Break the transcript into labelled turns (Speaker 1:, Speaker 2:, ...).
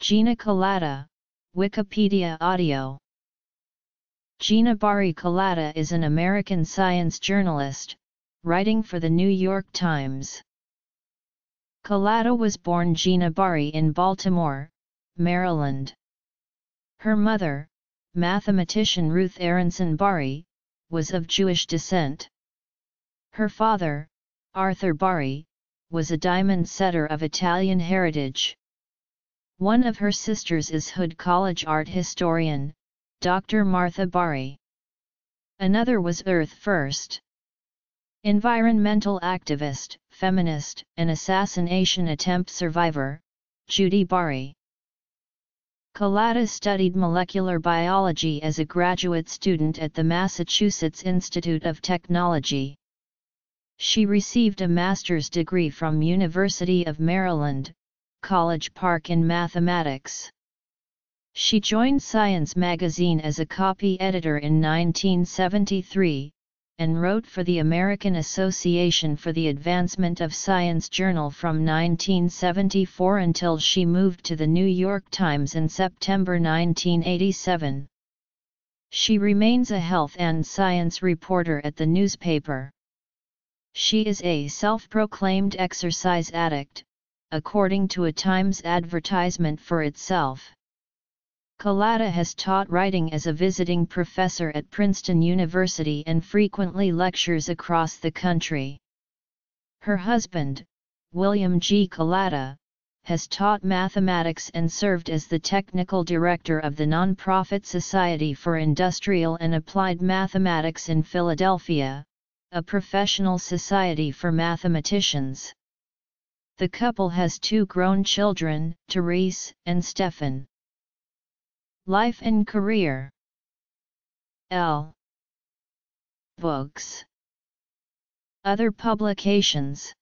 Speaker 1: Gina Kolata, Wikipedia Audio Gina Bari Kolata is an American science journalist, writing for the New York Times. Kolata was born Gina Bari in Baltimore, Maryland. Her mother, mathematician Ruth Aronson Bari, was of Jewish descent. Her father, Arthur Bari, was a diamond setter of Italian heritage. One of her sisters is Hood College art historian, Dr. Martha Bari. Another was Earth First. Environmental activist, feminist, and assassination attempt survivor, Judy Bari. Kolata studied molecular biology as a graduate student at the Massachusetts Institute of Technology. She received a master's degree from University of Maryland, College Park in mathematics. She joined Science magazine as a copy editor in 1973, and wrote for the American Association for the Advancement of Science journal from 1974 until she moved to the New York Times in September 1987. She remains a health and science reporter at the newspaper. She is a self-proclaimed exercise addict, according to a Times advertisement for itself. Kolata has taught writing as a visiting professor at Princeton University and frequently lectures across the country. Her husband, William G. Kolata, has taught mathematics and served as the technical director of the nonprofit Society for Industrial and Applied Mathematics in Philadelphia, a professional society for mathematicians. The couple has two grown children, Therese and Stefan. Life and Career L. Books Other publications